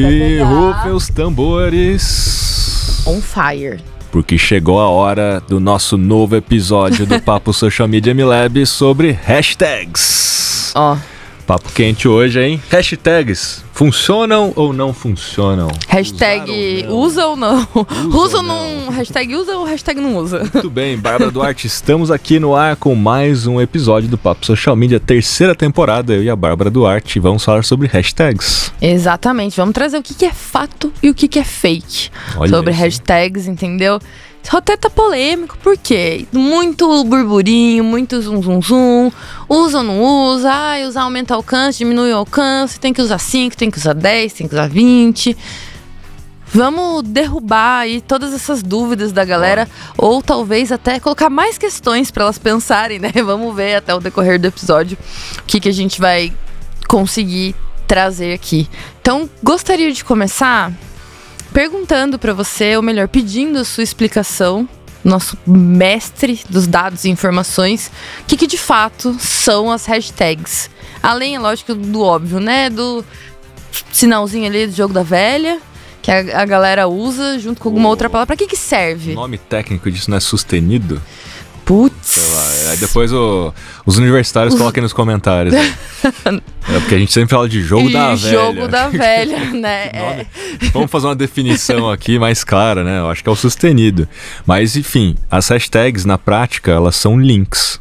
E rufem os tambores. On fire. Porque chegou a hora do nosso novo episódio do Papo Social Media MLab sobre hashtags. Ó, Papo quente hoje, hein? Hashtags funcionam ou não funcionam? hashtag não? usa ou não? Usa Usa ou não? Hashtag usa ou hashtag não usa? Muito bem, Bárbara Duarte, estamos aqui no ar com mais um episódio do Papo Social Media, terceira temporada. Eu e a Bárbara Duarte vamos falar sobre hashtags. Exatamente, vamos trazer o que, é fato e o que, que é fake. Olha sobre isso. hashtags, entendeu? Esse roteiro tá polêmico, por quê? Muito burburinho, muito zum zum zum. Usa ou não usa? Ai, usar aumenta o alcance, diminui o alcance. Tem que usar 5, tem que usar 10, tem que usar 20. Vamos derrubar aí todas essas dúvidas da galera, ou talvez até colocar mais questões para elas pensarem, né? Vamos ver até o decorrer do episódio o que, que a gente vai conseguir trazer aqui. Então, gostaria de começar perguntando para você, ou melhor, pedindo a sua explicação, nosso mestre dos dados e informações, o que, que de fato são as hashtags. Além, é lógico, do óbvio, né? Do sinalzinho ali do jogo da velha, que a, a galera usa junto com alguma O- outra palavra. Pra que, que O serve? nome técnico disso não é sustenido? Putz. lá, aí depois o- os universitários coloquem nos comentários. aí. É porque a gente sempre fala de jogo E da velha. jogo da velha, né? É. Vamos fazer uma definição aqui mais clara, né? Eu acho que é o sustenido. Mas, enfim, as hashtags, na prática, elas são links.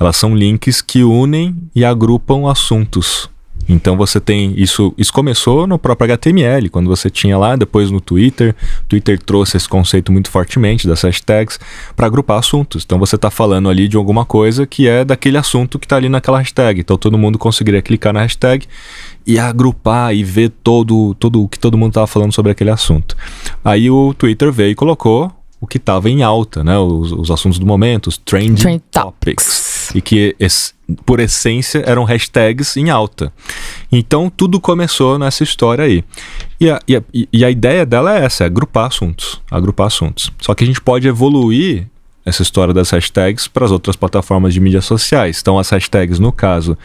Elas são links que unem e agrupam assuntos. Então você tem isso. Isso começou no próprio HTML, quando você tinha lá, depois no Twitter. Twitter trouxe esse conceito muito fortemente das hashtags para agrupar assuntos. Então você está falando ali de alguma coisa que é daquele assunto que está ali naquela hashtag. Então todo mundo conseguiria clicar na hashtag e agrupar e ver todo, todo o que todo mundo estava falando sobre aquele assunto. Aí o Twitter veio e colocou o que estava em alta, né? Os, os assuntos do momento, os trending Trend topics. topics. E que, por essência, eram hashtags em alta. Então, tudo começou nessa história aí. E a, e a- e a ideia dela é essa, é agrupar assuntos. Agrupar assuntos. Só que a gente pode evoluir essa história das hashtags para as outras plataformas de mídias sociais. Então, as hashtags, no caso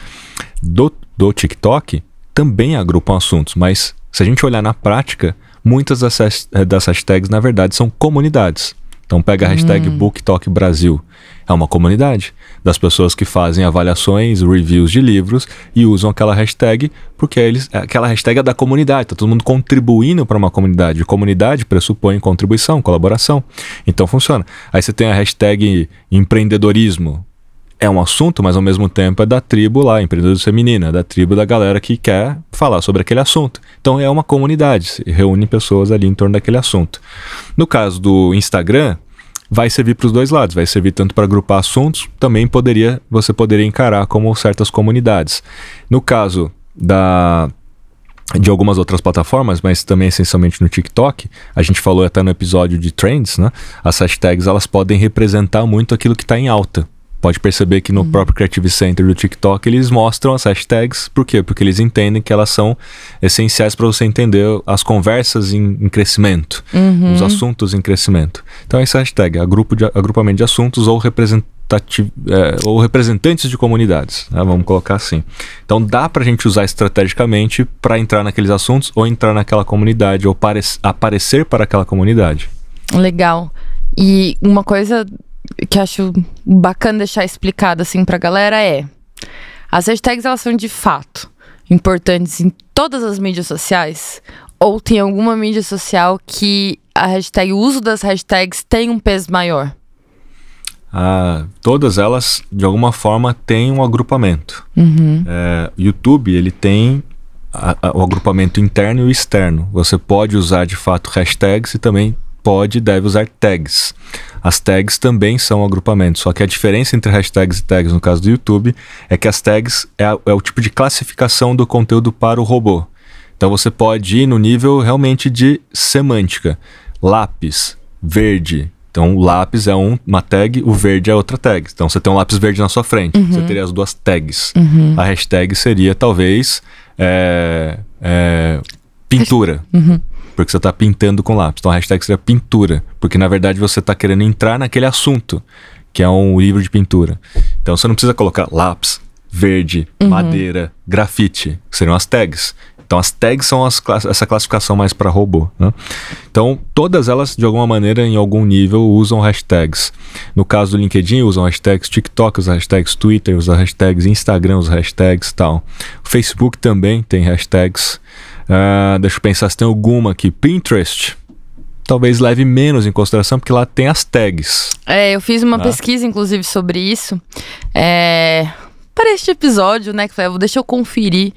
do, do TikTok, também agrupam assuntos. Mas, se a gente olhar na prática, muitas das, eh, das hashtags, na verdade, são comunidades. Então, pega a hashtag BookTok Brasil. É uma comunidade das pessoas que fazem avaliações, reviews de livros e usam aquela hashtag porque eles, aquela hashtag é da comunidade, tá todo mundo contribuindo para uma comunidade. Comunidade pressupõe contribuição, colaboração. Então funciona. Aí você tem a hashtag empreendedorismo. É um assunto, mas ao mesmo tempo é da tribo lá, empreendedorismo feminino, é da tribo da galera que quer falar sobre aquele assunto. Então é uma comunidade, se reúne pessoas ali em torno daquele assunto. No caso do Instagram, vai servir para os dois lados, vai servir tanto para agrupar assuntos, também poderia você poderia encarar como certas comunidades. No caso da de algumas outras plataformas, mas também essencialmente no TikTok, a gente falou até no episódio de trends, né? As hashtags elas podem representar muito aquilo que está em alta. Pode perceber que no próprio Creative Center do TikTok eles mostram as hashtags, por quê? Porque eles entendem que elas são essenciais para você entender as conversas em, em crescimento, os assuntos em crescimento. Então essa hashtag, agrupo de, agrupamento de assuntos ou representati- é, ou representantes de comunidades, né? vamos colocar assim. Então dá para a gente usar estrategicamente para entrar naqueles assuntos ou entrar naquela comunidade ou pare- aparecer para aquela comunidade. Legal. E uma coisa que acho bacana deixar explicado assim pra galera é: as hashtags elas são de fato importantes em todas as mídias sociais? Ou tem alguma mídia social que a hashtag, o uso das hashtags tem um peso maior? Ah, todas elas, de alguma forma, têm um agrupamento. É, YouTube, ele tem a- a- o agrupamento interno e externo. Você pode usar, de fato, hashtags e também pode e deve usar tags. As tags também são agrupamentos, só que a diferença entre hashtags e tags, no caso do YouTube, é que as tags é, a- é o tipo de classificação do conteúdo para o robô. Então você pode ir no nível realmente de semântica. Lápis, verde. Então o lápis é um- uma tag, o verde é outra tag. Então você tem um lápis verde na sua frente, você teria as duas tags. A hashtag seria talvez é, é, pintura. Porque você está pintando com lápis. Então a hashtag seria pintura. Porque na verdade você está querendo entrar naquele assunto, que é um livro de pintura. Então você não precisa colocar lápis, verde, madeira, grafite, que seriam as tags. Então as tags são as class- essa classificação mais para robô. Né? Então todas elas, de alguma maneira, em algum nível, usam hashtags. No caso do LinkedIn, usam hashtags, TikTok usa hashtags, Twitter usa hashtags, Instagram usa hashtags e tal. O Facebook também tem hashtags. Ah, deixa eu pensar se tem alguma aqui. Pinterest. Talvez leve menos em consideração, porque lá tem as tags. É, eu fiz uma Ah. pesquisa, inclusive, sobre isso. É, para este episódio, né? Que foi, deixa eu conferir.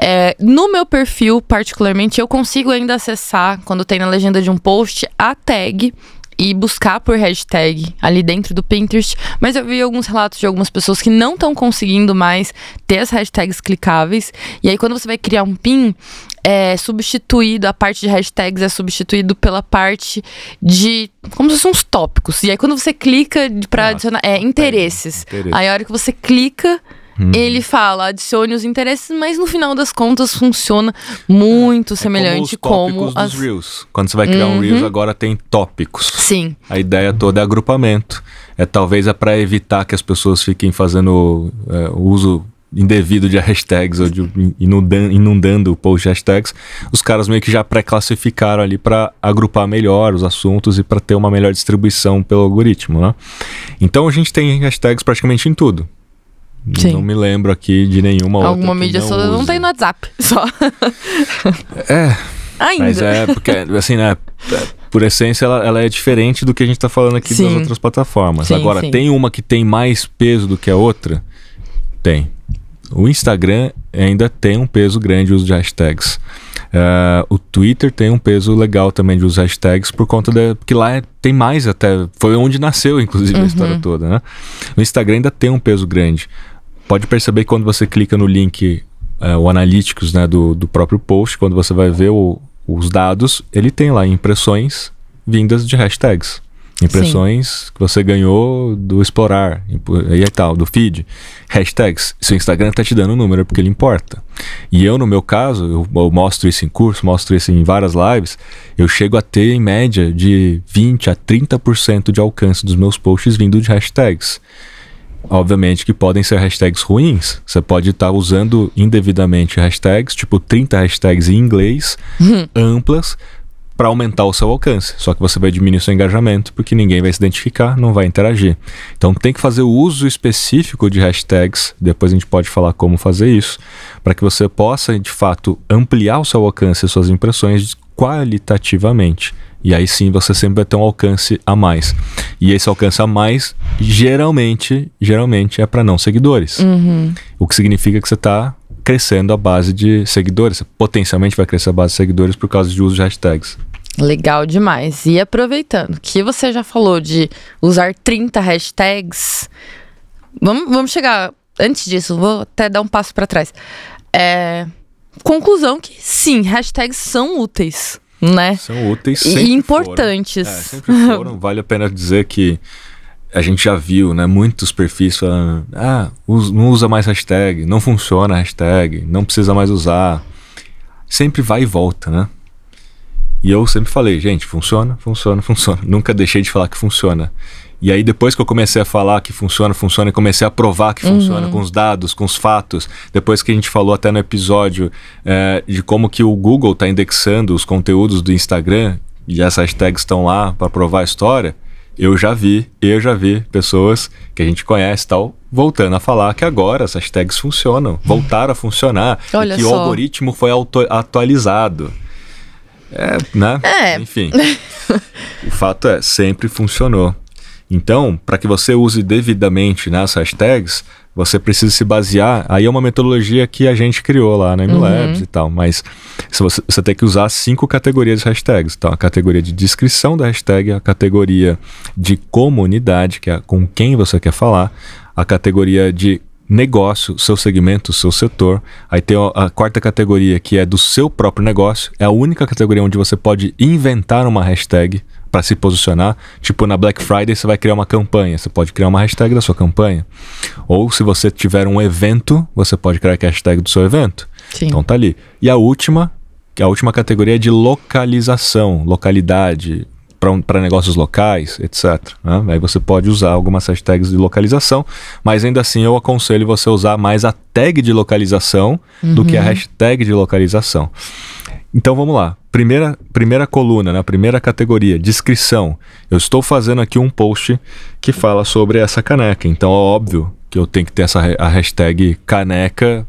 É, no meu perfil, particularmente, eu consigo ainda acessar, quando tem na legenda de um post, a tag e buscar por hashtag ali dentro do Pinterest. Mas eu vi alguns relatos de algumas pessoas que não estão conseguindo mais ter as hashtags clicáveis. E aí, quando você vai criar um pin, é substituído, a parte de hashtags é substituído pela parte de. como se fossem uns tópicos. E aí, quando você clica pra Ah, adicionar. É, interesses. Interesse. Aí, a hora que você clica. Uhum. Ele fala, adicione os interesses, mas no final das contas funciona muito É semelhante como os como, tópicos as. dos Reels. Quando você vai criar um Reels, agora tem tópicos. Sim, A ideia toda é agrupamento. É talvez é para evitar que as pessoas fiquem fazendo é, uso indevido de hashtags ou de inundando, inundando o post de hashtags. Os caras meio que já pré-classificaram ali para agrupar melhor os assuntos e para ter uma melhor distribuição pelo algoritmo, né? Então a gente tem hashtags praticamente em tudo. Sim. Não me lembro aqui de nenhuma outra. alguma mídia não só não tem no WhatsApp, só. É, Ainda. Mas é porque, assim, né? Por essência, ela, ela é diferente do que a gente tá falando aqui das Sim. outras plataformas. Sim, Agora, tem uma que tem mais peso do que a outra? Tem. O Instagram ainda tem um peso grande de hashtags. Eh, o Twitter tem um peso legal também de de hashtags por conta da. Porque lá é- tem mais até. Foi onde nasceu, inclusive, a história toda, né? No Instagram ainda tem um peso grande. Pode perceber que quando você clica no link, eh, o Analytics né, do, do próprio post, quando você vai ver o- os dados, ele tem lá impressões vindas de hashtags. Impressões que você ganhou do explorar e tal, do feed. Hashtags. Seu Instagram tá te dando um número porque ele importa. E eu, no meu caso, eu, eu mostro isso em curso, mostro isso em várias lives, eu chego a ter em média de 20 a 30% de alcance dos meus posts vindo de hashtags. Obviamente que podem ser hashtags ruins. Você pode estar usando indevidamente hashtags, tipo 30 hashtags em inglês, amplas, para aumentar o seu alcance. Só que você vai diminuir seu engajamento, porque ninguém vai se identificar, não vai interagir. Então tem que fazer o uso específico de hashtags, depois a gente pode falar como fazer isso, para que você possa, de fato, ampliar o seu alcance e suas impressões qualitativamente. E aí sim você sempre vai ter um alcance a mais. E esse alcance a mais, geralmente, geralmente é para não seguidores. O que significa que você está crescendo a base de seguidores. Você potencialmente vai crescer a base de seguidores por causa de uso de hashtags. Legal demais. E aproveitando que você já falou de usar 30 hashtags, vamos, vamos chegar. Antes disso, vou até dar um passo para trás. É, conclusão que sim, hashtags são úteis, né? São úteis E importantes. Foram. É, sempre foram. Vale a pena dizer que a gente já viu, né? Muitos perfis falando, ah, não usa mais hashtag, não funciona a hashtag, não precisa mais usar. Sempre vai e volta, né? E eu sempre falei, gente, funciona, funciona, funciona. Nunca deixei de falar que funciona. E aí, depois que eu comecei a falar que funciona, funciona, e comecei a provar que funciona com os dados, com os fatos, depois que a gente falou até no episódio eh, de como que o Google está indexando os conteúdos do Instagram e as hashtags estão lá para provar a história, eu já vi, eu já vi pessoas que a gente conhece e tal, voltando a falar que agora as hashtags funcionam, voltaram a funcionar, Olha que o só. algoritmo foi atualizado. É, né? É. Enfim. o fato é, sempre funcionou. Então, para que você use devidamente nas hashtags, você precisa se basear. Aí é uma metodologia que a gente criou lá na MLabs e tal, mas você, você tem que usar cinco categorias de hashtags. Então, a categoria de descrição da hashtag, a categoria de comunidade, que é com quem você quer falar, a categoria de negócio, seu segmento, seu setor. Aí tem a, quarta categoria que é do seu próprio negócio. É a única categoria onde você pode inventar uma hashtag para se posicionar. Tipo, na Black Friday você vai criar uma campanha, você pode criar uma hashtag da sua campanha. Ou se você tiver um evento, você pode criar a hashtag do seu evento. Sim. Então tá ali. E a última, que a última categoria é de localização, localidade, para negócios locais, etc. Né? Aí você pode usar algumas hashtags de localização, mas ainda assim eu aconselho você usar mais a tag de localização uhum. do que a hashtag de localização. Então vamos lá. Primeira, primeira coluna, na né? primeira categoria, descrição. Eu estou fazendo aqui um post que fala sobre essa caneca. Então é óbvio que eu tenho que ter essa a hashtag caneca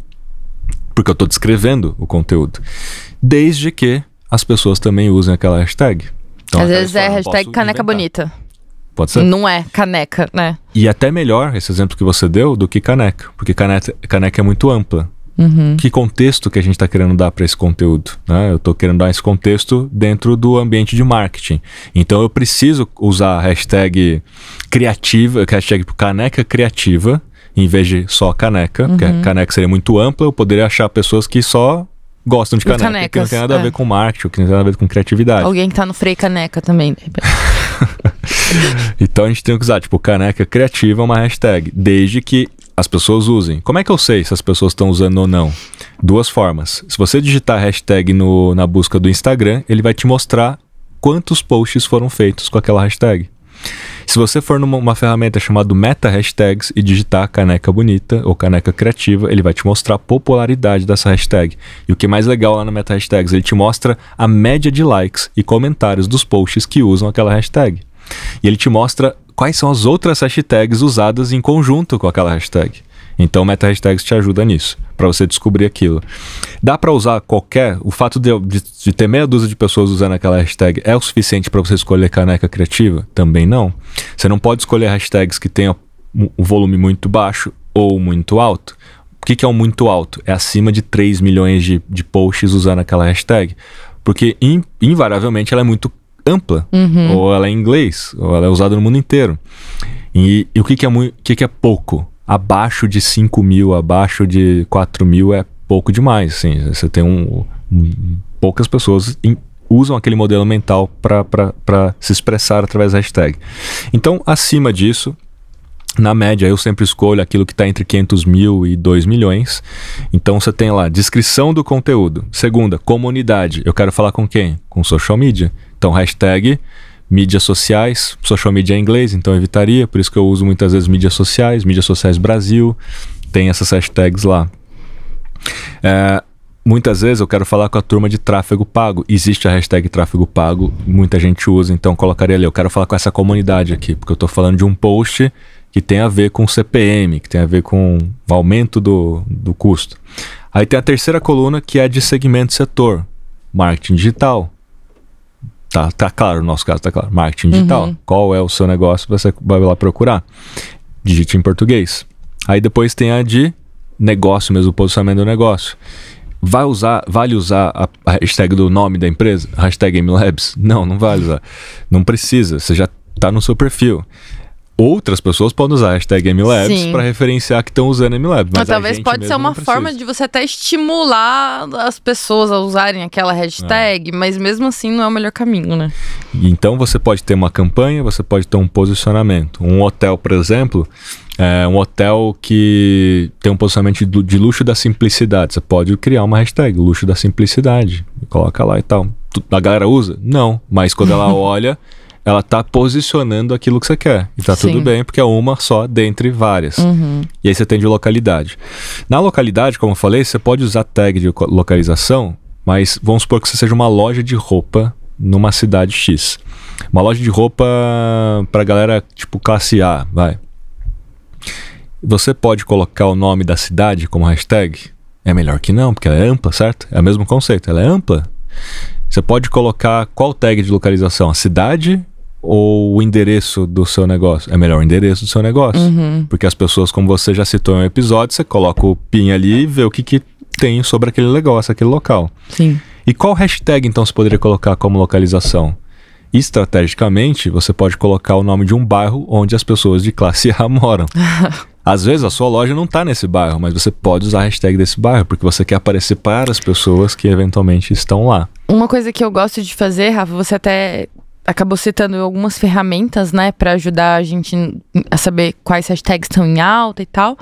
porque eu estou descrevendo o conteúdo. Desde que as pessoas também usem aquela hashtag. Então, Às vezes é hashtag caneca inventar. bonita. Pode ser? Não é caneca, né? E até melhor esse exemplo que você deu do que caneca, porque caneca, caneca é muito ampla. Uhum. Que contexto que a gente está querendo dar para esse conteúdo? Né? Eu estou querendo dar esse contexto dentro do ambiente de marketing. Então eu preciso usar a hashtag criativa, hashtag caneca criativa, em vez de só caneca, uhum. porque caneca seria muito ampla, eu poderia achar pessoas que só gostam de caneca, canecas, que não tem nada é. a ver com marketing, que não tem nada a ver com criatividade. Alguém que tá no freio caneca também. então a gente tem que usar, tipo, caneca criativa é uma hashtag, desde que as pessoas usem. Como é que eu sei se as pessoas estão usando ou não? Duas formas. Se você digitar hashtag no, na busca do Instagram, ele vai te mostrar quantos posts foram feitos com aquela hashtag. Se você for numa ferramenta chamada Meta Hashtags e digitar caneca bonita ou caneca criativa, ele vai te mostrar a popularidade dessa hashtag. E o que é mais legal lá no Meta Hashtags, ele te mostra a média de likes e comentários dos posts que usam aquela hashtag. E ele te mostra quais são as outras hashtags usadas em conjunto com aquela hashtag. Então, meta hashtags te ajuda nisso, para você descobrir aquilo. Dá para usar qualquer. O fato de, de, de, ter meia dúzia de pessoas usando aquela hashtag é o suficiente para você escolher caneca criativa? Também não. Você não pode escolher hashtags que tenham um volume muito baixo ou muito alto. O que, que é um muito alto? É acima de 3 milhões de, de posts usando aquela hashtag. Porque, in, invariavelmente, ela é muito ampla. Uhum. Ou ela é em inglês, ou ela é usada no mundo inteiro. E, e o que, que, é muito, que, que é pouco? Abaixo de 5 mil, abaixo de 4 mil é pouco demais. Assim. Você tem um, um poucas pessoas in, usam aquele modelo mental para se expressar através da hashtag. Então, acima disso, na média, eu sempre escolho aquilo que está entre 500 mil e 2 milhões. Então, você tem lá descrição do conteúdo. Segunda, comunidade. Eu quero falar com quem? Com social media. Então, hashtag mídias sociais, social media em inglês, então evitaria, por isso que eu uso muitas vezes mídias sociais, mídias sociais Brasil, tem essas hashtags lá. É, muitas vezes eu quero falar com a turma de tráfego pago. Existe a hashtag tráfego pago, muita gente usa, então colocaria ali. Eu quero falar com essa comunidade aqui, porque eu estou falando de um post que tem a ver com CPM, que tem a ver com o aumento do, do custo. Aí tem a terceira coluna que é de segmento setor, marketing digital, Tá, tá claro, no nosso caso tá claro. Marketing digital. Uhum. Qual é o seu negócio? Você vai lá procurar. Digite em português. Aí depois tem a de negócio mesmo, o posicionamento do negócio. Vai usar, vale usar a, hashtag do nome da empresa? Hashtag MLabs? Não, não vale usar. Não precisa, você já está no seu perfil. Outras pessoas podem usar a hashtag MLabs para referenciar que estão usando MLabs. Mas, mas talvez pode ser uma forma de você até estimular as pessoas a usarem aquela hashtag, é. mas mesmo assim não é o melhor caminho, né? Então você pode ter uma campanha, você pode ter um posicionamento. Um hotel, por exemplo, é um hotel que tem um posicionamento de luxo da simplicidade. Você pode criar uma hashtag, luxo da simplicidade. Coloca lá e tal. A galera usa? Não. Mas quando ela olha ela tá posicionando aquilo que você quer. E tá Sim. tudo bem, porque é uma só dentre várias. Uhum. E aí você tem de localidade. Na localidade, como eu falei, você pode usar tag de localização, mas vamos supor que você seja uma loja de roupa numa cidade X. Uma loja de roupa pra galera tipo classe A, vai. Você pode colocar o nome da cidade como hashtag? É melhor que não, porque ela é ampla, certo? É o mesmo conceito, ela é ampla. Você pode colocar qual tag de localização? A cidade ou o endereço do seu negócio? É melhor o endereço do seu negócio. Uhum. Porque as pessoas, como você já citou em um episódio, você coloca o PIN ali e vê o que, que tem sobre aquele negócio, aquele local. Sim. E qual hashtag então você poderia colocar como localização? Estrategicamente, você pode colocar o nome de um bairro onde as pessoas de classe A moram. Às vezes a sua loja não está nesse bairro, mas você pode usar a hashtag desse bairro, porque você quer aparecer para as pessoas que eventualmente estão lá. Uma coisa que eu gosto de fazer, Rafa, você até acabou citando algumas ferramentas, né, para ajudar a gente a saber quais hashtags estão em alta e tal.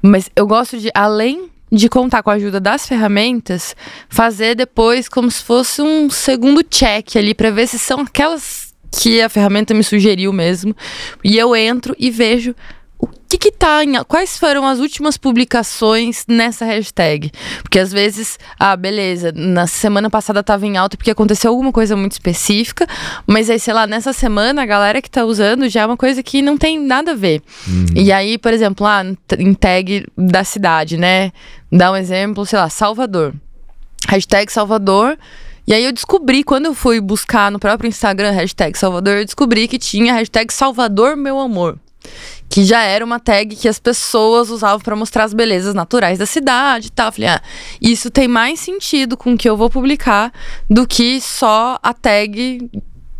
Mas eu gosto de, além de contar com a ajuda das ferramentas, fazer depois como se fosse um segundo check ali para ver se são aquelas que a ferramenta me sugeriu mesmo. E eu entro e vejo que que tá em, quais foram as últimas publicações nessa hashtag? Porque às vezes, ah, beleza, na semana passada tava em alta porque aconteceu alguma coisa muito específica, mas aí, sei lá, nessa semana a galera que tá usando já é uma coisa que não tem nada a ver. Uhum. E aí, por exemplo, lá em tag da cidade, né? Dá um exemplo, sei lá, Salvador. Hashtag Salvador. E aí eu descobri, quando eu fui buscar no próprio Instagram, hashtag Salvador, eu descobri que tinha hashtag Salvador Meu Amor que já era uma tag que as pessoas usavam para mostrar as belezas naturais da cidade e tal. falei, ah, isso tem mais sentido com o que eu vou publicar do que só a tag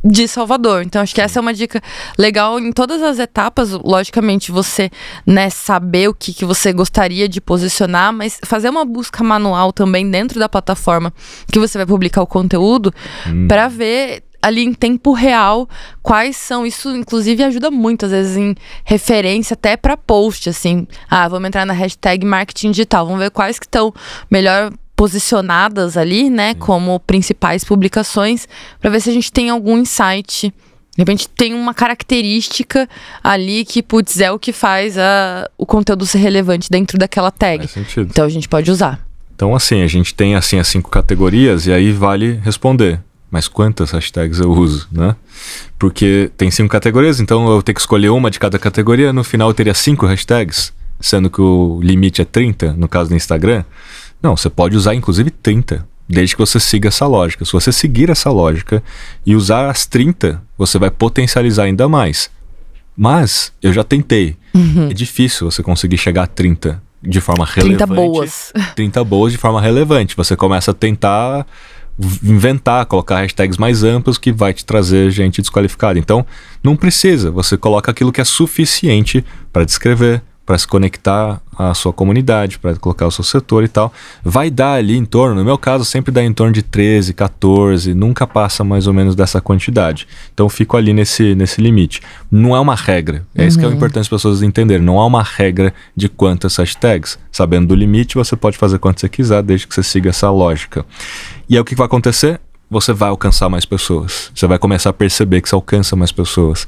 de Salvador. Então, acho que essa é uma dica legal em todas as etapas. Logicamente, você né, saber o que, que você gostaria de posicionar, mas fazer uma busca manual também dentro da plataforma que você vai publicar o conteúdo hum. para ver ali em tempo real quais são. Isso, inclusive, ajuda muito, às vezes, em referência até para post, assim. Ah, vamos entrar na hashtag marketing digital, vamos ver quais que estão melhor posicionadas ali, né, como principais publicações, para ver se a gente tem algum insight. De repente tem uma característica ali que, putz, é o que faz a, o conteúdo ser relevante dentro daquela tag. Então a gente pode usar. Então, assim, a gente tem assim as cinco categorias e aí vale responder mas quantas hashtags eu uso, né? Porque tem cinco categorias, então eu tenho que escolher uma de cada categoria, no final eu teria cinco hashtags, sendo que o limite é 30, no caso do Instagram. Não, você pode usar inclusive 30, desde que você siga essa lógica. Se você seguir essa lógica e usar as 30, você vai potencializar ainda mais. Mas eu já tentei. Uhum. É difícil você conseguir chegar a 30 de forma relevante. 30 boas. 30 boas de forma relevante. Você começa a tentar inventar, colocar hashtags mais amplos que vai te trazer gente desqualificada. Então, não precisa, você coloca aquilo que é suficiente para descrever, para se conectar à sua comunidade, para colocar o seu setor e tal. Vai dar ali em torno, no meu caso, sempre dá em torno de 13, 14, nunca passa mais ou menos dessa quantidade. Então fico ali nesse, nesse limite. Não é uma regra. É uhum. isso que é uhum. importante as pessoas entenderem. Não há uma regra de quantas hashtags. Sabendo do limite, você pode fazer quanto você quiser, desde que você siga essa lógica. E aí o que vai acontecer? Você vai alcançar mais pessoas. Você vai começar a perceber que você alcança mais pessoas.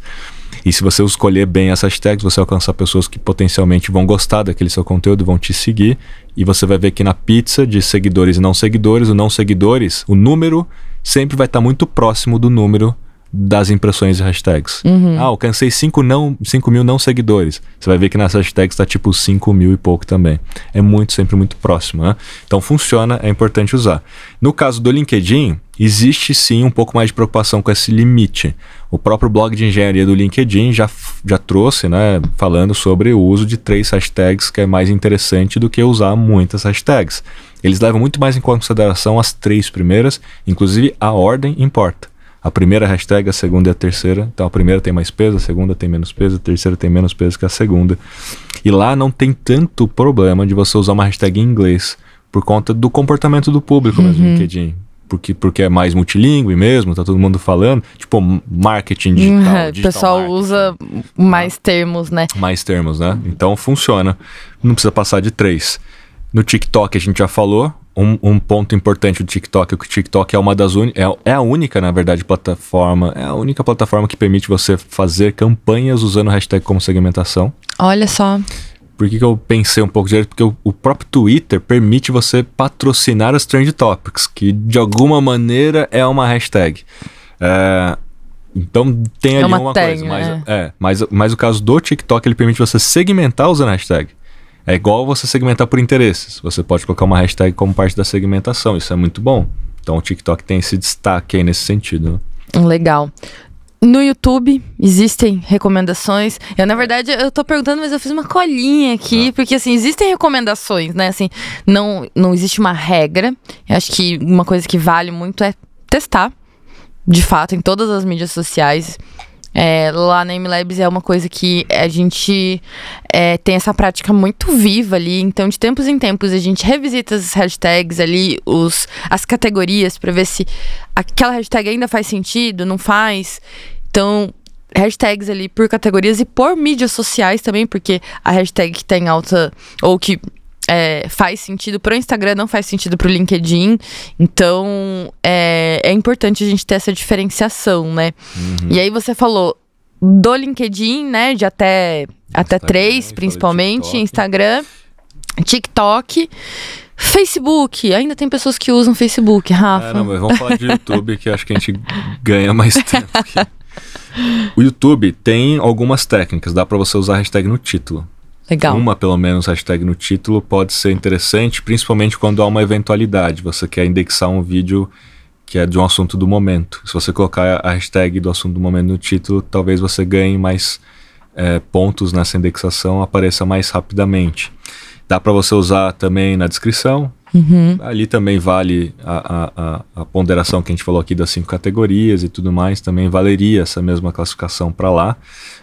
E se você escolher bem as hashtags, você alcançar pessoas que potencialmente vão gostar daquele seu conteúdo, vão te seguir. E você vai ver que na pizza de seguidores e não seguidores, o não seguidores, o número sempre vai estar muito próximo do número das impressões e hashtags. Uhum. Ah, alcancei 5 não, 5 mil não seguidores. Você vai ver que nas hashtags está tipo 5 mil e pouco também. É muito, sempre muito próximo. Né? Então funciona, é importante usar. No caso do LinkedIn, existe sim um pouco mais de preocupação com esse limite. O próprio blog de engenharia do LinkedIn já, já trouxe, né, falando sobre o uso de três hashtags, que é mais interessante do que usar muitas hashtags. Eles levam muito mais em consideração as três primeiras, inclusive a ordem importa a primeira hashtag, a segunda e a terceira. Então a primeira tem mais peso, a segunda tem menos peso, a terceira tem menos peso que a segunda. E lá não tem tanto problema de você usar uma hashtag em inglês por conta do comportamento do público uhum. mesmo no LinkedIn. Porque, porque é mais multilingüe mesmo, tá todo mundo falando. Tipo, marketing digital. Uhum, o pessoal marketing, usa mais termos, né? Mais termos, né? Então funciona. Não precisa passar de três. No TikTok a gente já falou, um, um, ponto importante do TikTok é que o TikTok é uma das un... é, é, a única, na verdade, plataforma, é a única plataforma que permite você fazer campanhas usando hashtag como segmentação. Olha só. Por que, que eu pensei um pouco direito? Porque o, o, próprio Twitter permite você patrocinar as trend topics, que de alguma maneira é uma hashtag. É, então tem é ali é uma, uma tag, coisa. Mas, é. é, mas, mas o caso do TikTok, ele permite você segmentar usando hashtag. É igual você segmentar por interesses. Você pode colocar uma hashtag como parte da segmentação. Isso é muito bom. Então o TikTok tem esse destaque aí nesse sentido. Legal. No YouTube existem recomendações. Eu, na verdade, eu tô perguntando, mas eu fiz uma colinha aqui, ah. porque assim, existem recomendações, né? Assim, não, não existe uma regra. Eu acho que uma coisa que vale muito é testar, de fato, em todas as mídias sociais. É, lá na MLabs é uma coisa que a gente é, tem essa prática muito viva ali. Então, de tempos em tempos, a gente revisita as hashtags ali, os, as categorias, para ver se aquela hashtag ainda faz sentido, não faz. Então, hashtags ali por categorias e por mídias sociais também, porque a hashtag que tem alta, ou que é, faz sentido pro Instagram, não faz sentido pro LinkedIn. Então, é, é importante a gente ter essa diferenciação, né? Uhum. E aí você falou do LinkedIn, né? De até, até três, principalmente. TikTok. Instagram, TikTok. Facebook, ainda tem pessoas que usam Facebook, Rafa. É, não, mas vamos falar de YouTube, que acho que a gente ganha mais tempo. aqui. O YouTube tem algumas técnicas, dá pra você usar hashtag no título. Legal. Uma, pelo menos, hashtag no título pode ser interessante, principalmente quando há uma eventualidade. Você quer indexar um vídeo que é de um assunto do momento. Se você colocar a hashtag do assunto do momento no título, talvez você ganhe mais é, pontos nessa indexação, apareça mais rapidamente. Dá para você usar também na descrição. Uhum. Ali também vale a, a, a, a ponderação que a gente falou aqui das cinco categorias e tudo mais. Também valeria essa mesma classificação para lá.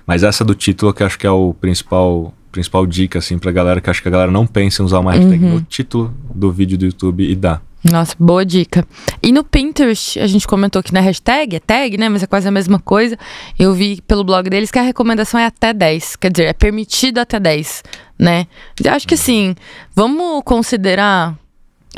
Mas essa do título que eu acho que é o principal principal dica assim para galera que acho que a galera não pensa em usar uma hashtag Uhum. no título do vídeo do YouTube e dá. Nossa, boa dica. E no Pinterest, a gente comentou que na hashtag, é tag, né? Mas é quase a mesma coisa. Eu vi pelo blog deles que a recomendação é até 10. Quer dizer, é permitido até 10, né? Eu acho que assim, vamos considerar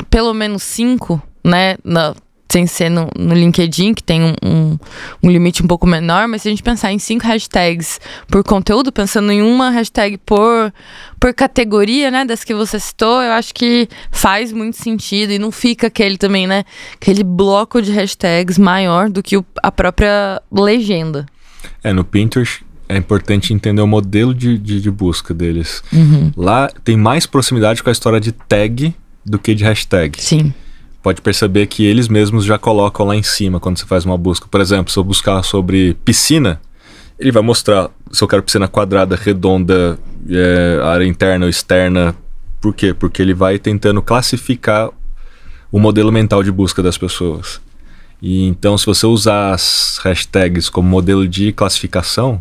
pelo menos 5, né? Na, sem ser no, no LinkedIn, que tem um, um, um limite um pouco menor, mas se a gente pensar em cinco hashtags por conteúdo, pensando em uma hashtag por, por categoria, né, das que você citou, eu acho que faz muito sentido e não fica aquele também, né, aquele bloco de hashtags maior do que o- a própria legenda. É, no Pinterest é importante entender o modelo de, de, de busca deles. Lá tem mais proximidade com a história de tag do que de hashtag. Sim. Pode perceber que eles mesmos já colocam lá em cima quando você faz uma busca. Por exemplo, se eu buscar sobre piscina, ele vai mostrar se eu quero piscina quadrada, redonda, é, área interna ou externa. Por quê? Porque ele vai tentando classificar o modelo mental de busca das pessoas. E então, se você usar as hashtags como modelo de classificação,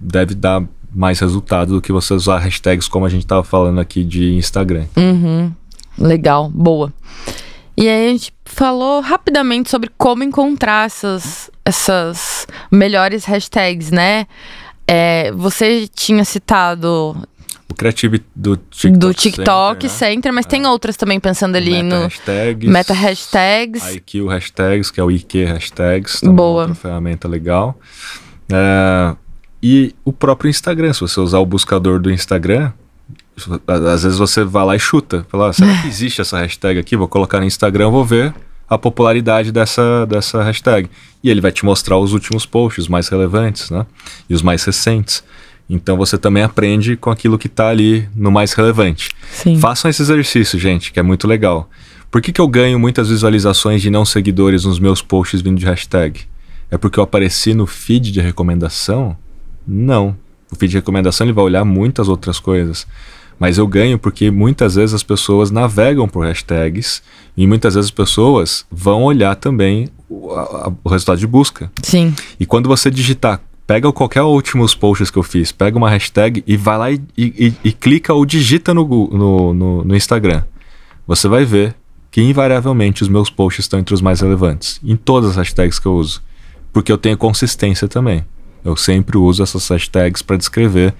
deve dar mais resultado do que você usar hashtags como a gente estava falando aqui de Instagram. Uhum. Legal, boa. E aí a gente falou rapidamente sobre como encontrar essas, essas melhores hashtags, né? É, você tinha citado O Creative do TikTok. do TikTok Center, né? Center, mas tem outras também pensando ali Meta no hashtags, meta hashtags. IQ hashtags, que é o IQ hashtags, também Boa. outra ferramenta legal. É, e o próprio Instagram, se você usar o buscador do Instagram, às vezes você vai lá e chuta. Fala, ah, será que existe essa hashtag aqui? Vou colocar no Instagram, vou ver a popularidade dessa, dessa hashtag. E ele vai te mostrar os últimos posts, os mais relevantes, né? E os mais recentes. Então você também aprende com aquilo que está ali no mais relevante. Sim. Façam esse exercício, gente, que é muito legal. Por que, que eu ganho muitas visualizações de não seguidores nos meus posts vindo de hashtag? É porque eu apareci no feed de recomendação? Não. O feed de recomendação ele vai olhar muitas outras coisas. Mas eu ganho porque muitas vezes as pessoas navegam por hashtags e muitas vezes as pessoas vão olhar também o, a- o resultado de busca. Sim. E quando você digitar, pega qualquer últimos posts que eu fiz, pega uma hashtag e vai lá e, e- e- clica ou digita no, no, no, no Instagram. Você vai ver que invariavelmente os meus posts estão entre os mais relevantes. Em todas as hashtags que eu uso. Porque eu tenho consistência também. Eu sempre uso essas hashtags para descrever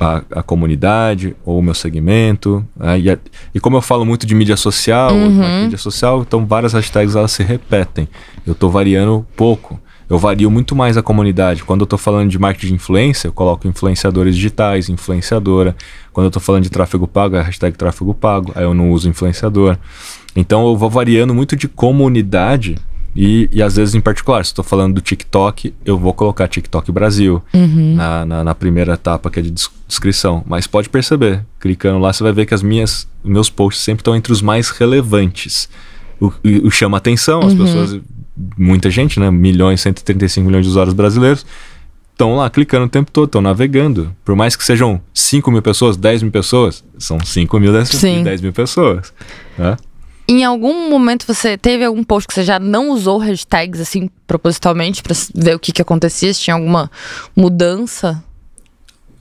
a, a comunidade ou o meu segmento. né? E, a- e como eu falo muito de mídia social, na mídia social, então várias hashtags elas se repetem. Eu estou variando pouco. Eu vario muito mais a comunidade. Quando eu estou falando de marketing de influência, eu coloco influenciadores digitais, influenciadora. Quando eu estou falando de tráfego pago, é hashtag tráfego pago. Aí eu não uso influenciador. Então eu vou variando muito de comunidade e, e às vezes em particular, se estou falando do TikTok, eu vou colocar TikTok Brasil na, na, na primeira etapa que é de des- descrição. Mas pode perceber, clicando lá você vai ver que as minhas meus posts sempre estão entre os mais relevantes. O, o- chama atenção, as pessoas, muita gente, né? Milhões, 135 milhões de usuários brasileiros estão lá clicando o tempo todo, estão navegando. Por mais que sejam 5 mil pessoas, 10 mil pessoas, são 5 mil dessas Sim. 10 mil pessoas. Né? Em algum momento você teve algum post que você já não usou hashtags assim propositalmente pra ver o que que acontecia, se tinha alguma mudança?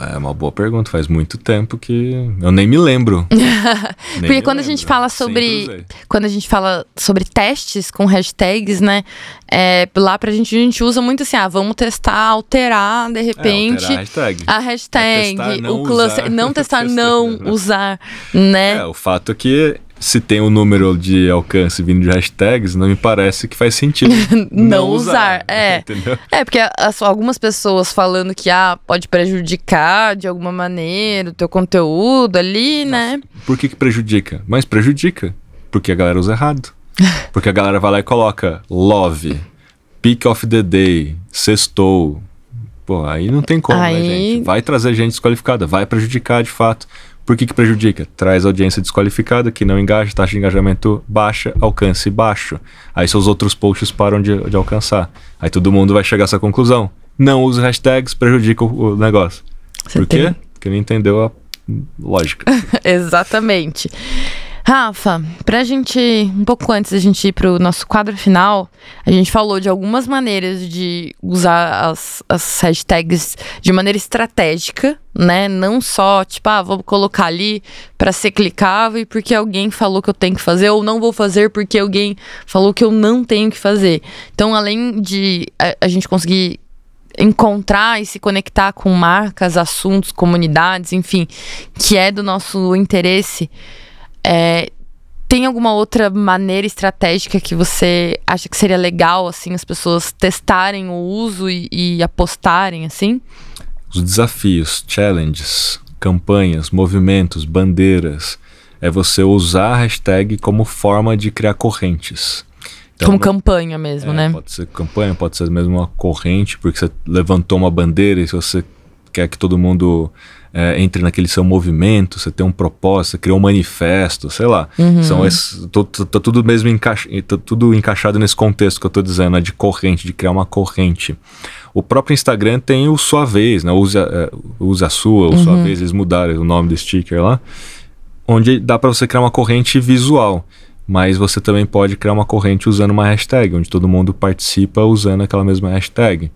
É uma boa pergunta. Faz muito tempo que eu nem me lembro. Nem Porque me quando a lembro. gente fala sobre. Quando a gente fala sobre testes com hashtags, né? É, lá pra gente, a gente usa muito assim, ah, vamos testar, alterar, de É, repente. alterar a hashtag. a hashtag, testar, não o cluster, usar. não testar, Testar, não usar, né? É, o fato é que se tem um número de alcance vindo de hashtags, não me parece que faz sentido Não usar, é. Entendeu? É, porque as- algumas pessoas falando que ah, pode prejudicar de alguma maneira o teu conteúdo ali, né? Por que, que prejudica? Mas prejudica. Porque a galera usa errado. Porque a galera vai lá e coloca love, pick of the day, sextou. Pô, aí não tem como, né, Aí- gente? Vai trazer gente desqualificada, vai prejudicar de fato. Por que, que prejudica? Traz audiência desqualificada, que não engaja, taxa de engajamento baixa, alcance baixo. Aí seus outros posts param de, de alcançar. Aí todo mundo vai chegar a essa conclusão. Não use hashtags, prejudica o, o negócio. Você Por quê? tem- Porque não entendeu a lógica. Exatamente. Rafa, pra gente, um pouco antes da gente ir pro nosso quadro final, a gente falou de algumas maneiras de usar as, as hashtags de maneira estratégica, né? Não só, tipo, ah, vou colocar ali pra ser clicável e porque alguém falou que eu tenho que fazer, ou não vou fazer porque alguém falou que eu não tenho que fazer. Então, além de a, a gente conseguir encontrar e se conectar com marcas, assuntos, comunidades, enfim, que é do nosso interesse. É, tem alguma outra maneira estratégica que você acha que seria legal, assim, as pessoas testarem o uso e, e apostarem, assim? Os desafios, challenges, campanhas, movimentos, bandeiras, é você usar a hashtag como forma de criar correntes. Então, Como campanha mesmo, é, né? Pode ser campanha, pode ser mesmo uma corrente, porque você levantou uma bandeira e se você quer que todo mundo é, entre naquele seu movimento, você tem um propósito, você criou um manifesto, sei lá. Uhum. São tô- tô- tá tudo mesmo encaixa, tudo encaixado nesse contexto que eu tô dizendo, né, de corrente, de criar uma corrente. O próprio Instagram tem o sua vez, né? Use a, é, use a sua, o sua Uhum. vez, eles mudaram o nome do sticker lá, onde dá para você criar uma corrente visual. Mas você também pode criar uma corrente usando uma hashtag, onde todo mundo participa usando aquela mesma hashtag.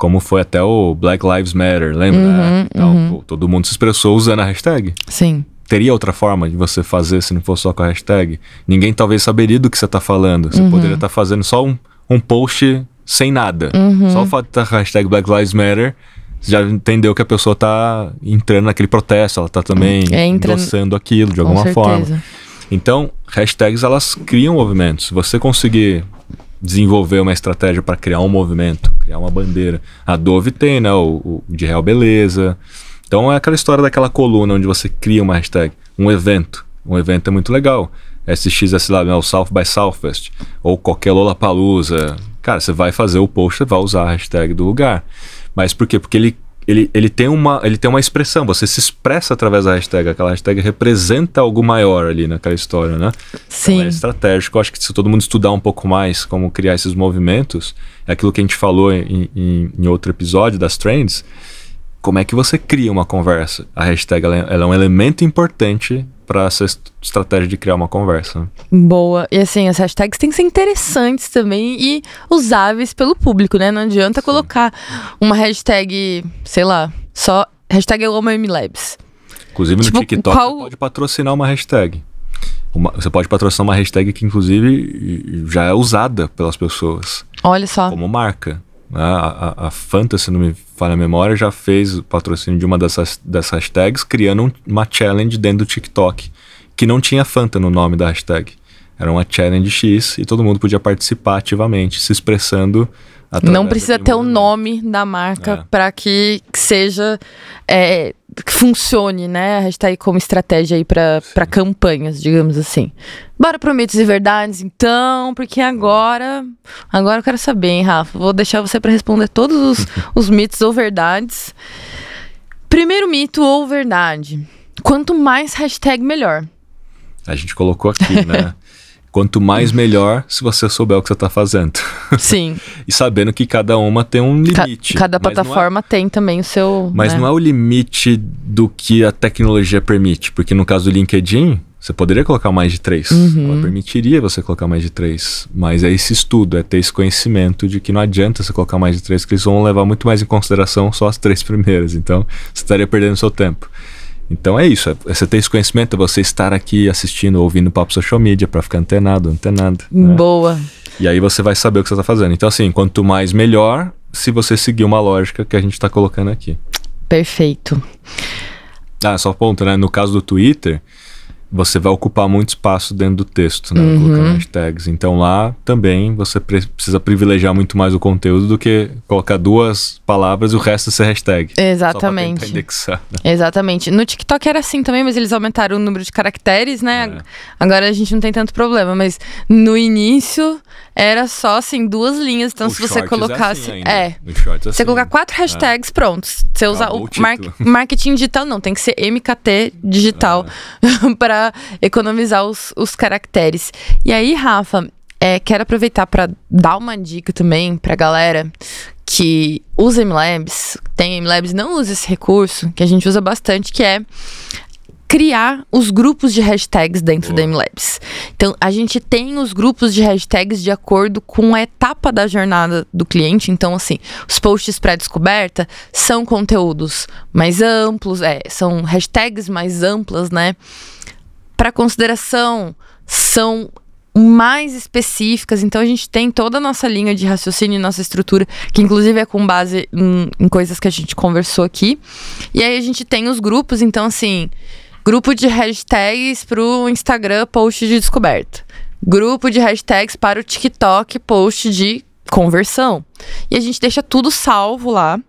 Como foi até o Black Lives Matter, lembra? Uhum, É, tal, uhum. todo mundo se expressou usando a hashtag. Sim. Teria outra forma de você fazer se não fosse só com a hashtag? Ninguém talvez saberia do que você está falando. Você poderia estar fazendo só um, um post sem nada. Só o fato de estar com a hashtag Black Lives Matter, você já entendeu que a pessoa está entrando naquele protesto, ela está também É, entra- endossando aquilo de alguma forma. Então, hashtags elas criam movimentos. Se você conseguir desenvolver uma estratégia para criar um movimento, criar uma bandeira, a Dove tem, né? O, o de Real Beleza. Então é aquela história daquela coluna onde você cria uma hashtag, um evento. Um evento é muito legal. SXSW, né, o South by Southwest, ou qualquer Lollapalooza. Cara, você vai fazer o post, você vai usar a hashtag do lugar. Mas por quê? Porque ele, ele, ele, tem uma, ele tem uma expressão, você se expressa através da hashtag. Aquela hashtag representa algo maior ali naquela história, né? Então Sim. é estratégico. Eu acho que se todo mundo estudar um pouco mais como criar esses movimentos, é aquilo que a gente falou em, em, em outro episódio das trends. Como é que você cria uma conversa? A hashtag ela é, ela é um elemento importante para essa est- estratégia de criar uma conversa. Boa. E assim, as hashtags têm que ser interessantes também e usáveis pelo público, né? Não adianta colocar uma hashtag, sei lá, só hashtag eu amo MLabs. Inclusive no Tipo, TikTok qual- você pode patrocinar uma hashtag. Uma- você pode patrocinar uma hashtag que inclusive já é usada pelas pessoas. Olha só. como marca. Né? A, a, a Fanta, se não me falha a memória, já fez o patrocínio de uma dessas, dessas hashtags, criando um- uma challenge dentro do TikTok, que não tinha Fanta no nome da hashtag. Era uma challenge X e todo mundo podia participar ativamente, se expressando. Não precisa daquele ter o nome da marca É. para que que seja é, que funcione, né? A hashtag como estratégia aí para campanhas, digamos assim. Bora pro mitos e verdades, então, porque agora, agora eu quero saber, hein, Rafa? Vou deixar você para responder todos os, os mitos ou verdades. Primeiro mito ou verdade: quanto mais hashtag melhor. A gente colocou aqui, né? Quanto mais melhor se você souber o que você está fazendo. Sim. e sabendo que cada uma tem um limite. Ca cada plataforma é, tem também o seu. Mas né? não é o limite do que a tecnologia permite. Porque no caso do LinkedIn, você poderia colocar mais de três. Uhum. Ela permitiria você colocar mais de três. Mas é esse estudo, é ter esse conhecimento de que não adianta você colocar mais de três, que eles vão levar muito mais em consideração só as três primeiras. Então, você estaria perdendo seu tempo. Então é isso, é você ter esse conhecimento, é você estar aqui assistindo, ouvindo o papo social media para ficar antenado, antenado. Né? Boa. E aí você vai saber o que você está fazendo. Então, assim, quanto mais melhor, se você seguir uma lógica que a gente está colocando aqui. Perfeito. Ah, só ponto, né? No caso do Twitter, você vai ocupar muito espaço dentro do texto, né? Uhum. Colocando hashtags. Então lá também você pre precisa privilegiar muito mais o conteúdo do que colocar duas palavras e o resto ser hashtag. Exatamente. Só pra indexar, né? Exatamente. No TikTok era assim também, mas eles aumentaram o número de caracteres, né? É. Agora a gente não tem tanto problema, mas no início era só assim duas linhas. Então O se você Shorts colocasse, É, assim é, No Shorts é você assim. colocar quatro hashtags, prontos. Você usar Acabou o mar título. marketing digital, não, tem que ser MKT digital para economizar os, os caracteres. E aí, Rafa, é, quero aproveitar para dar uma dica também pra galera que usa MLabs, tem MLabs, não usa esse recurso, que a gente usa bastante, que é criar os grupos de hashtags dentro Boa. da MLabs. Então, a gente tem os grupos de hashtags de acordo com a etapa da jornada do cliente. Então, assim, os posts pré-descoberta são conteúdos mais amplos, é, são hashtags mais amplas, né? Para consideração, são mais específicas. Então, a gente tem toda a nossa linha de raciocínio e nossa estrutura, que inclusive é com base em, em coisas que a gente conversou aqui. E aí, a gente tem os grupos. Então, assim, grupo de hashtags para o Instagram, post de descoberta. Grupo de hashtags para o TikTok, post de conversão. E a gente deixa tudo salvo lá.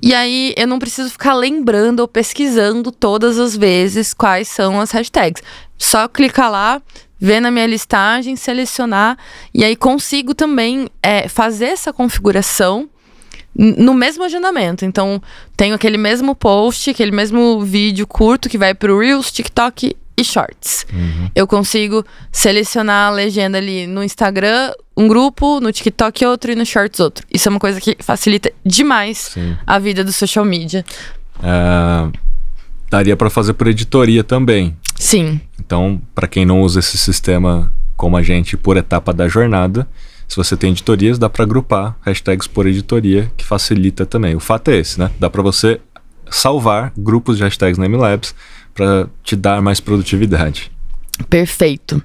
E aí eu não preciso ficar lembrando ou pesquisando todas as vezes quais são as hashtags. Só clicar lá, ver na minha listagem, selecionar e aí consigo também é, fazer essa configuração no mesmo agendamento. Então, tenho aquele mesmo post, aquele mesmo vídeo curto que vai pro Reels, TikTok e Shorts. Eu consigo selecionar a legenda ali no Instagram, um grupo, no TikTok outro e no Shorts outro. Isso é uma coisa que facilita demais Sim. a vida do social media. É, daria para fazer por editoria também. Sim, Então, para quem não usa esse sistema como a gente por etapa da jornada, se você tem editorias, dá para agrupar hashtags por editoria, que facilita também. O fato é esse, né? Dá para você salvar grupos de hashtags na MLabs para te dar mais produtividade. perfeito.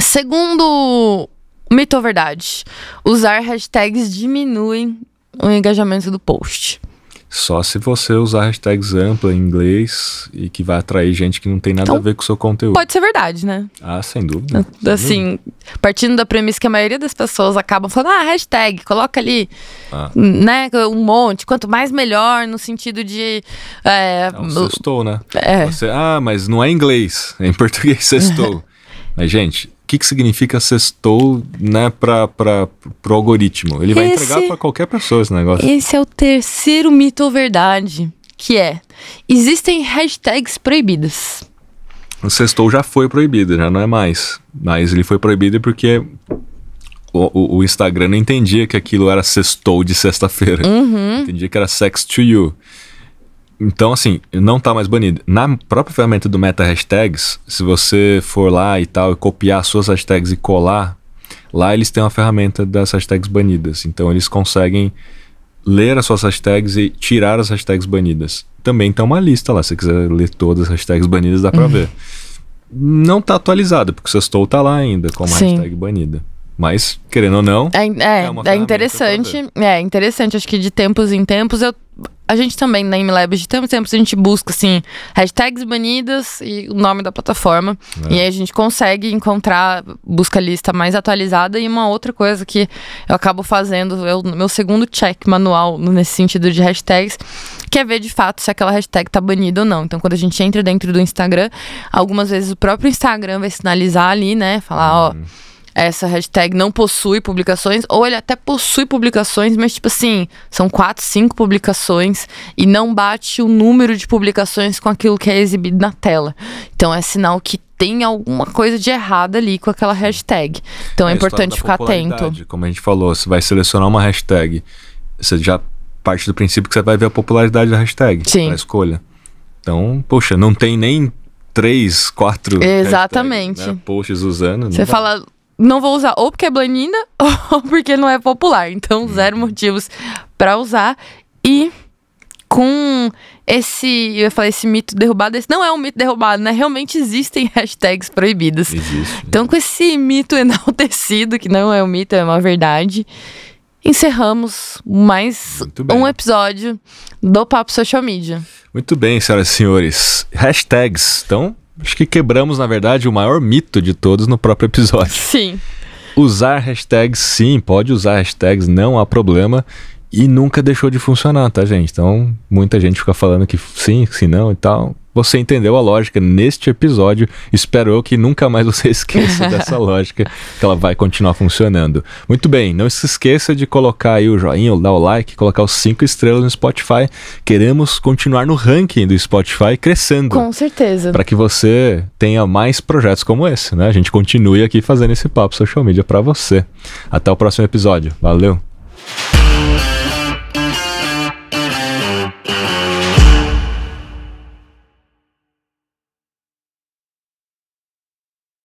Segundo mito ou verdade, usar hashtags diminuem o engajamento do post. Só se você usar hashtags ampla em inglês e que vai atrair gente que não tem nada Então, a ver com o seu conteúdo. Pode ser verdade, né? Ah, sem dúvida. Assim, partindo da premissa que a maioria das pessoas acabam falando, ah, hashtag, coloca ali, Ah. né, um monte, quanto mais melhor, no sentido de. É, É um sextou, né? é, Você, ah, mas não é inglês, é em português sextou. mas, gente, que, que significa sextou, né, para o algoritmo? Ele vai Esse- entregar para qualquer pessoa esse negócio. esse é o terceiro mito ou verdade, que é: existem hashtags proibidas. O sextou já foi proibido, já não é mais. Mas ele foi proibido porque o, o- Instagram não entendia que aquilo era sextou de sexta-feira. Uhum. Entendia que era sex to you. Então, assim, não tá mais banido. Na própria ferramenta do Meta Hashtags, se você for lá e tal, e copiar suas hashtags e colar, lá eles têm uma ferramenta das hashtags banidas. Então, eles conseguem ler as suas hashtags e tirar as hashtags banidas. Também tem uma lista lá, se você quiser ler todas as hashtags banidas, dá pra ver. Não tá atualizada, porque o Sextou tá lá ainda como Sim. hashtag banida. Mas, querendo ou não, É, é, É é interessante. É interessante. Acho que de tempos em tempos eu. A gente também na MLabs, de tempos em tempos, a gente busca, assim, hashtags banidas e o nome da plataforma. É. E aí a gente consegue encontrar, busca a lista mais atualizada. E uma outra coisa que eu acabo fazendo, é o meu segundo check manual nesse sentido de hashtags, que é ver de fato se aquela hashtag tá banida ou não. Então, quando a gente entra dentro do Instagram, algumas vezes o próprio Instagram vai sinalizar ali, né? Falar, ó. Essa hashtag não possui publicações, ou ele até possui publicações, mas tipo assim, são quatro, cinco publicações e não bate o número de publicações com aquilo que é exibido na tela. Então é sinal que tem alguma coisa de errado ali com aquela hashtag. Então é, história importante ficar atento. Como a gente falou, você vai selecionar uma hashtag, você já parte do princípio que você vai ver a popularidade da hashtag Sim. na escolha. Então, poxa, não tem nem três, quatro Exatamente. hashtags, né, posts usando. Você dá. fala, não vou usar ou porque é blanina ou porque não é popular. Então, zero motivos pra usar. E com esse, eu falar esse mito derrubado, esse não é um mito derrubado, né? Realmente existem hashtags proibidas. Existe. Então, com esse mito enaltecido, que não é um mito, é uma verdade, encerramos mais um episódio do Papo Social Media. Muito bem, senhoras e senhores. Hashtags. Então, acho que quebramos, na verdade, o maior mito de todos no próprio episódio. Sim. Usar hashtags, sim, pode usar hashtags, não há problema. E nunca deixou de funcionar, tá, gente? Então, muita gente fica falando que sim, que não e tal. Você entendeu a lógica neste episódio. Espero eu que nunca mais você esqueça dessa lógica, que ela vai continuar funcionando. Muito bem, não se esqueça de colocar aí o joinha, dar o like, colocar os cinco estrelas no Spotify. Queremos continuar no ranking do Spotify crescendo Com certeza. para que você tenha mais projetos como esse, né? A gente continue aqui fazendo esse papo social media para você. Até o próximo episódio. Valeu.